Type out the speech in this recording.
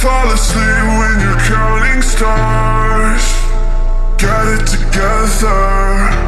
fall asleep when you're counting stars. Get it together.